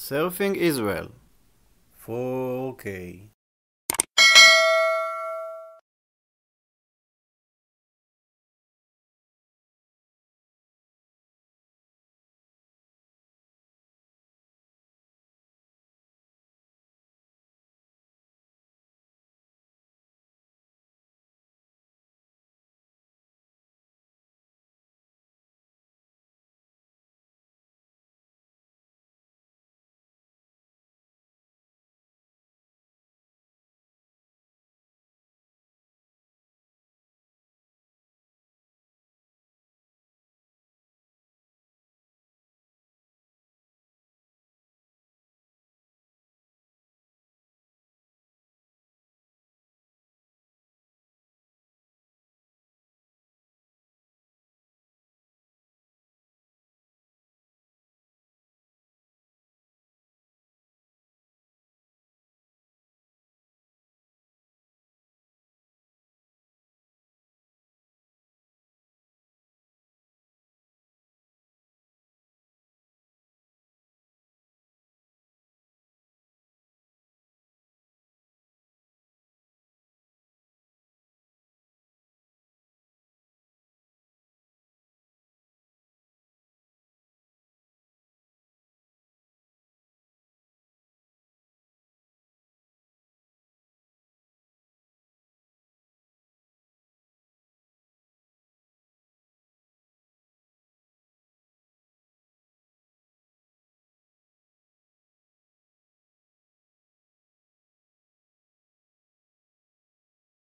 Surfing Israel. 4K